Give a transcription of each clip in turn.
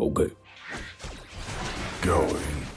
Okay. Going.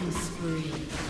Killing spree.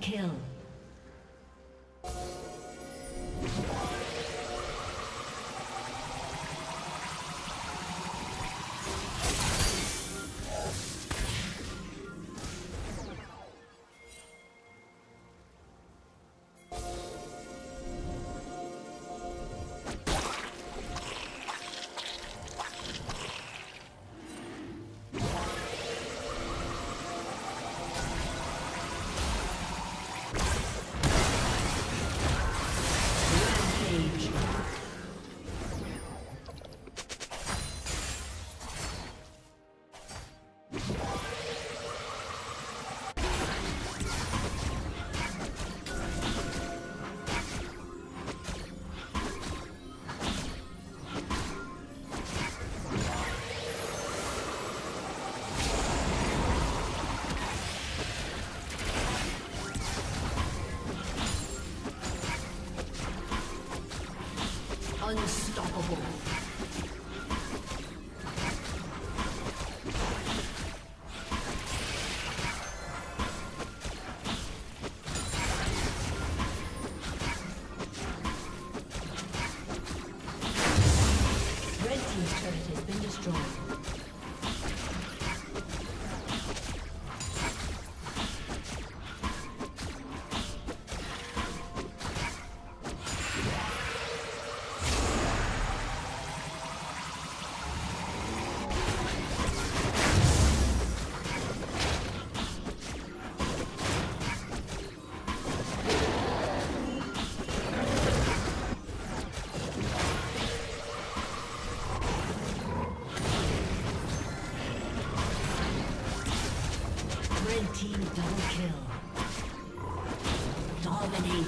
Kill.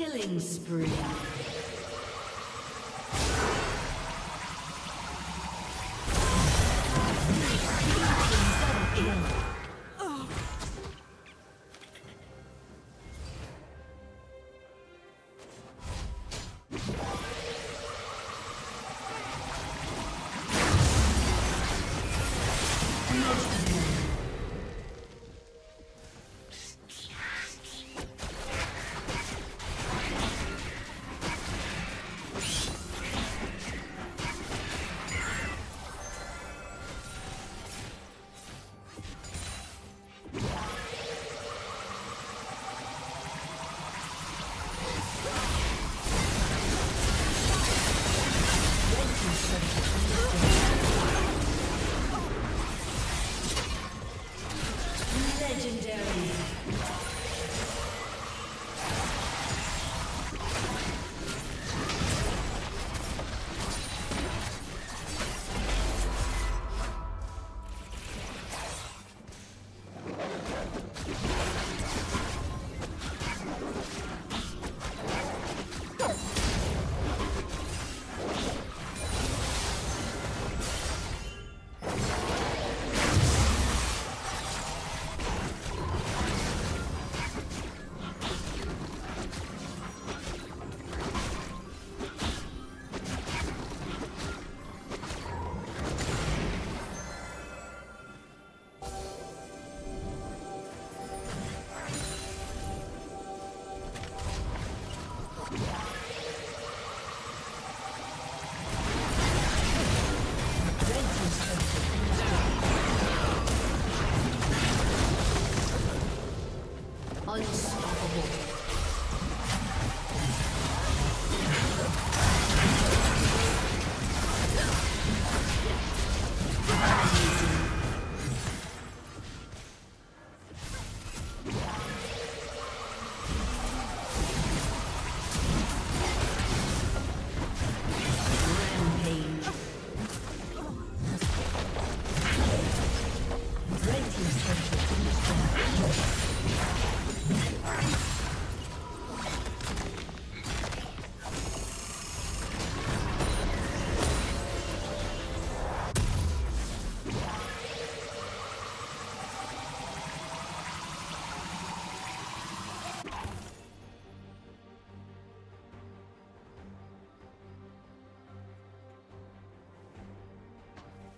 Killing spree.